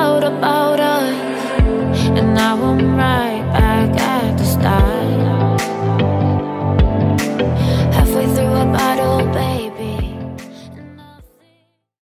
out about us, and now I'm right.